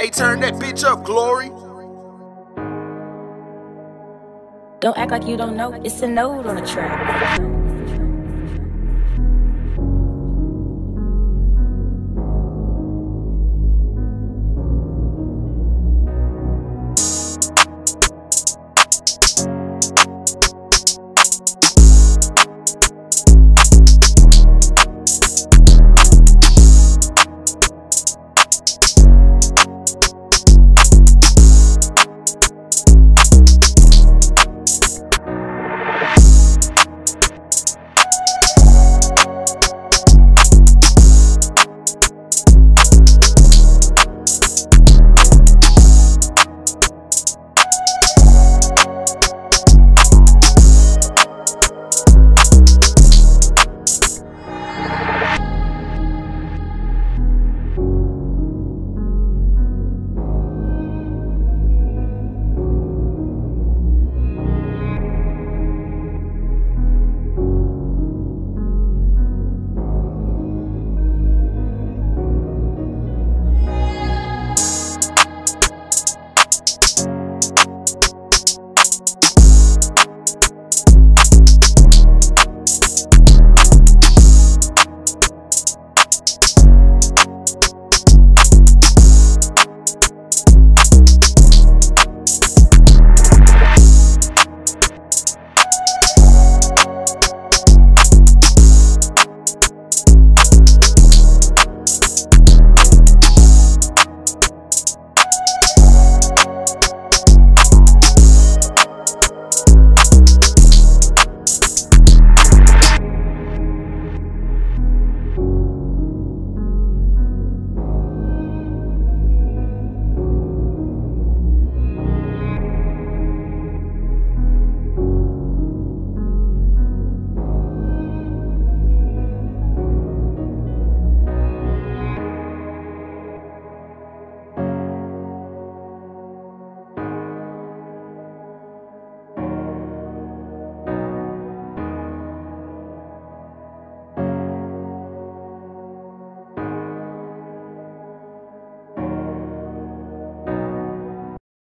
Hey, turn that bitch up, Glory. Don't act like you don't know. It's a node on the track.